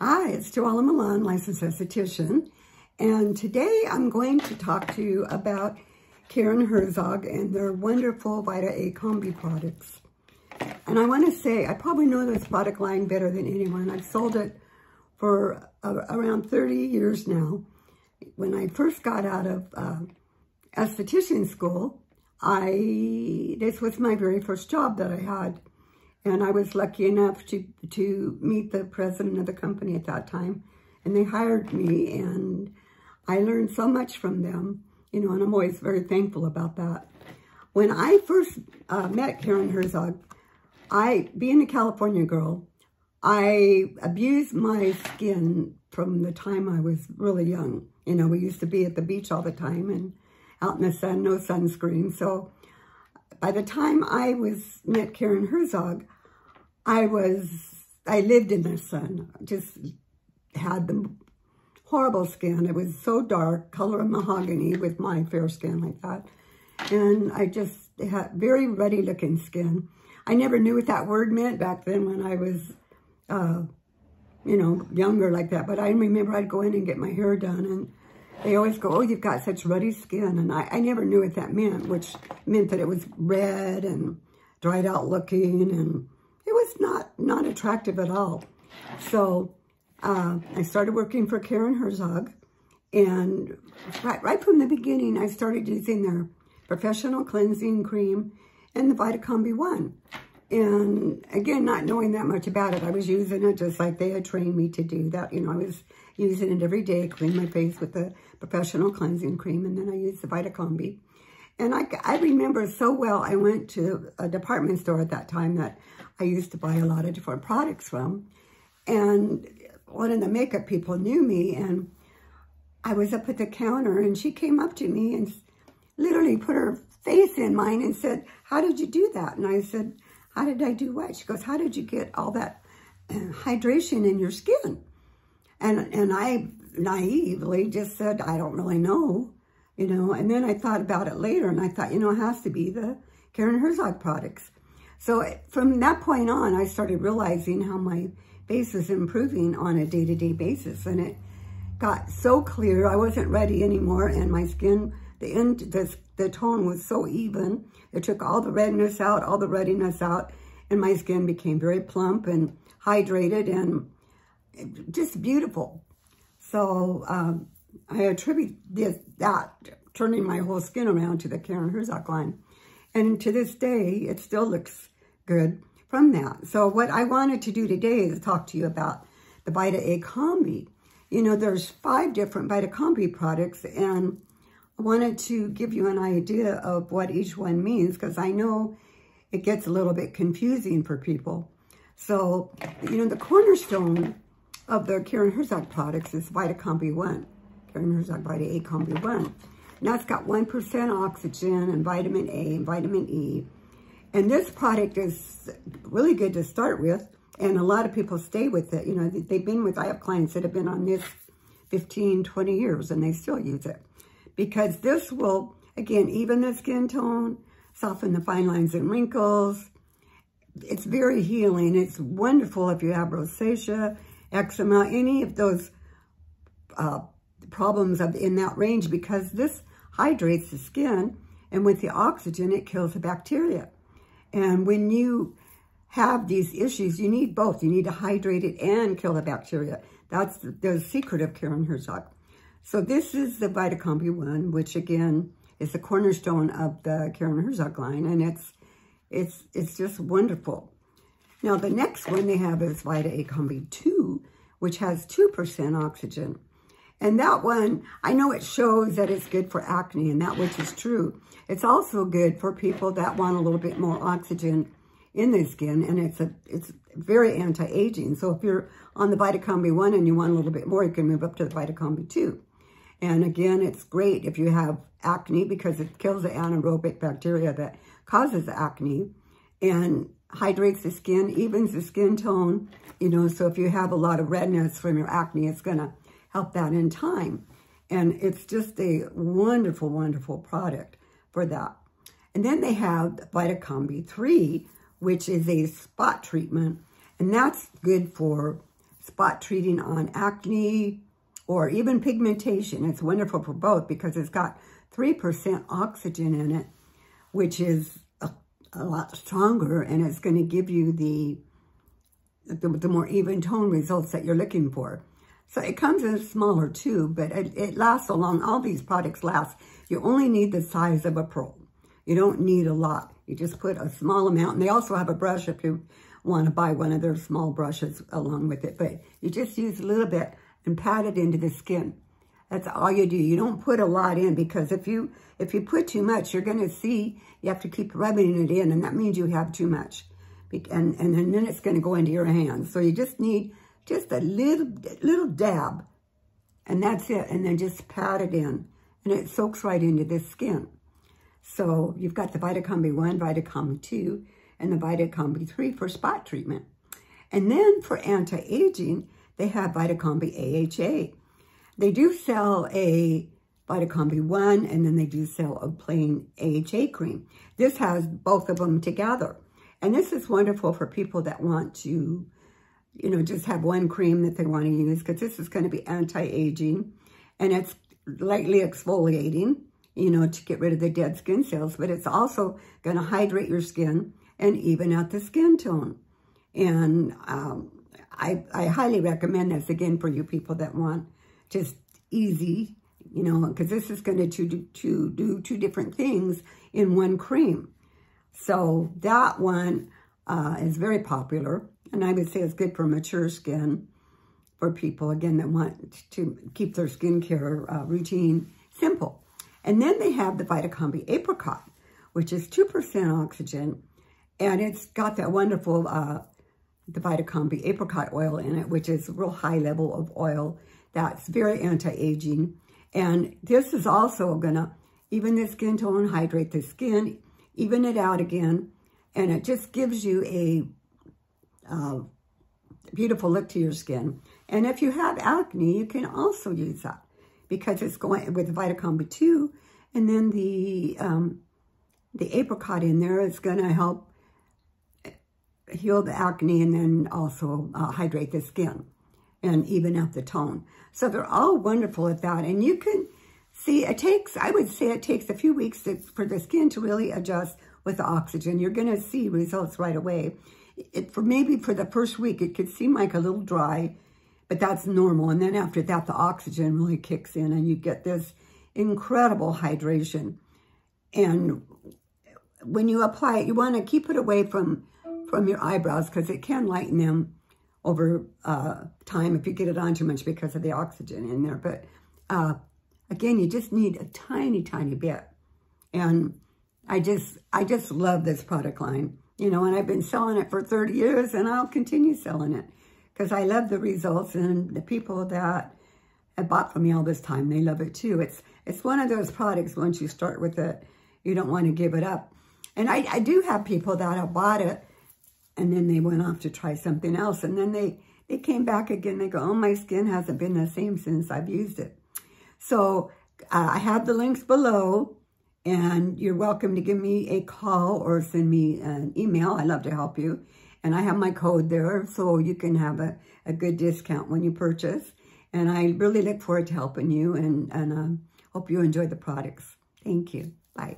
Hi, it's JoElla Milan, licensed esthetician, and today I'm going to talk to you about Karin Herzog and their wonderful Vita A Kombi products. And I want to say, I probably know this product line better than anyone. I've sold it for uh, around 30 years now. When I first got out of uh, esthetician school, I this was my very first job that I had. And I was lucky enough to, to meet the president of the company at that time. And they hired me and I learned so much from them, you know, and I'm always very thankful about that. When I first uh, met Karin Herzog, I, being a California girl, I abused my skin from the time I was really young. You know, we used to be at the beach all the time and out in the sun, no sunscreen. So by the time I was met Karin Herzog, I was, I lived in the sun. Just had the horrible skin. It was so dark, color of mahogany with my fair skin like that. And I just had very ruddy looking skin. I never knew what that word meant back then when I was, uh, you know, younger like that. But I remember I'd go in and get my hair done and they always go, oh, you've got such ruddy skin. And I, I never knew what that meant, which meant that it was red and dried out looking and was not, not attractive at all. So uh, I started working for Karin Herzog. And right, right from the beginning, I started using their professional cleansing cream and the Vita Kombi One. And again, not knowing that much about it, I was using it just like they had trained me to do that. You know, I was using it every day, clean my face with the professional cleansing cream, and then I used the Vita Kombi. And I, I remember so well, I went to a department store at that time that I used to buy a lot of different products from. And one of the makeup people knew me and I was up at the counter and she came up to me and literally put her face in mine and said, how did you do that? And I said, how did I do what? She goes, how did you get all that uh, hydration in your skin? And, and I naively just said, I don't really know, you know, and then I thought about it later and I thought, you know, it has to be the Karin Herzog products. So from that point on, I started realizing how my face was improving on a day-to-day -day basis. And it got so clear, I wasn't ready anymore. And my skin, the, end, the, the tone was so even. It took all the redness out, all the ruddiness out. And my skin became very plump and hydrated and just beautiful. So um, I attribute this, that, turning my whole skin around to the Karin Herzog line. And to this day, it still looks good from that. So what I wanted to do today is talk to you about the Vita A Kombi. You know, there's five different Vita Kombi products, and I wanted to give you an idea of what each one means, because I know it gets a little bit confusing for people. So, you know, the cornerstone of the Karin Herzog products is Vita Kombi 1. Karin Herzog Vita A Kombi 1. Now it's got 1% oxygen and vitamin A and vitamin E. And this product is really good to start with. And a lot of people stay with it. You know, they've been with, I have clients that have been on this 15, 20 years and they still use it. Because this will, again, even the skin tone, soften the fine lines and wrinkles. It's very healing. It's wonderful if you have rosacea, eczema, any of those uh, problems of in that range because this hydrates the skin and with the oxygen, it kills the bacteria. And when you have these issues, you need both. You need to hydrate it and kill the bacteria. That's the, the secret of Karin Herzog. So this is the Vita Kombi one, which again is the cornerstone of the Karin Herzog line, and it's it's it's just wonderful. Now the next one they have is Vita A Kombi 2, which has 2% oxygen. And that one, I know it shows that it's good for acne, and that which is true. It's also good for people that want a little bit more oxygen in their skin, and it's a it's very anti-aging. So if you're on the Vita Kombi 1 and you want a little bit more, you can move up to the Vita Kombi 2. And again, it's great if you have acne because it kills the anaerobic bacteria that causes acne and hydrates the skin, evens the skin tone, you know, so if you have a lot of redness from your acne, it's going to help that in time. And it's just a wonderful, wonderful product for that. And then they have Vita Kombi 3, which is a spot treatment. And that's good for spot treating on acne or even pigmentation. It's wonderful for both because it's got 3% oxygen in it, which is a, a lot stronger and it's going to give you the, the, the more even tone results that you're looking for. So it comes in a smaller tube, but it, it lasts so long. All these products last. You only need the size of a pearl. You don't need a lot. You just put a small amount. And they also have a brush if you want to buy one of their small brushes along with it. But you just use a little bit and pat it into the skin. That's all you do. You don't put a lot in because if you if you put too much, you're going to see you have to keep rubbing it in, and that means you have too much. And, and then it's going to go into your hands. So you just need just a little, little dab, and that's it. And then just pat it in, and it soaks right into the skin. So you've got the Vita Kombi 1, Vita Kombi 2, and the Vita Kombi 3 for spot treatment. And then for anti-aging, they have Vita Kombi AHA. They do sell a Vita Kombi 1, and then they do sell a plain AHA cream. This has both of them together. And this is wonderful for people that want to you know, just have one cream that they want to use because this is going to be anti-aging and it's lightly exfoliating, you know, to get rid of the dead skin cells, but it's also going to hydrate your skin and even out the skin tone. And um, I, I highly recommend this, again, for you people that want just easy, you know, because this is going to, to, do two different things in one cream. So that one uh, is very popular. And I would say it's good for mature skin for people, again, that want to keep their skincare uh, routine simple. And then they have the Vita Kombi Apricot, which is 2% oxygen. And it's got that wonderful, uh, the Vita Kombi Apricot oil in it, which is a real high level of oil that's very anti-aging. And this is also going to even the skin tone, hydrate the skin, even it out again. And it just gives you a uh, beautiful look to your skin. And if you have acne, you can also use that because it's going with Vita Kombi 2 and then the um, the apricot in there is going to help heal the acne and then also uh, hydrate the skin and even out the tone. So they're all wonderful at that. And you can see it takes, I would say it takes a few weeks to, for the skin to really adjust with the oxygen. You're going to see results right away it, for maybe for the first week, it could seem like a little dry, but that's normal. And then after that, the oxygen really kicks in and you get this incredible hydration. And when you apply it, you want to keep it away from, from your eyebrows because it can lighten them over uh, time if you get it on too much because of the oxygen in there. But uh, again, you just need a tiny, tiny bit. And I just, I just love this product line. You know, and I've been selling it for 30 years and I'll continue selling it because I love the results and the people that have bought from me all this time, they love it too. It's it's one of those products, once you start with it, you don't want to give it up. And I, I do have people that have bought it and then they went off to try something else. And then they, they came back again. They go, oh, my skin hasn't been the same since I've used it. So uh, I have the links below. And you're welcome to give me a call or send me an email. I love to help you. And I have my code there, so you can have a, a good discount when you purchase. And I really look forward to helping you and, and um, hope you enjoy the products. Thank you. Bye.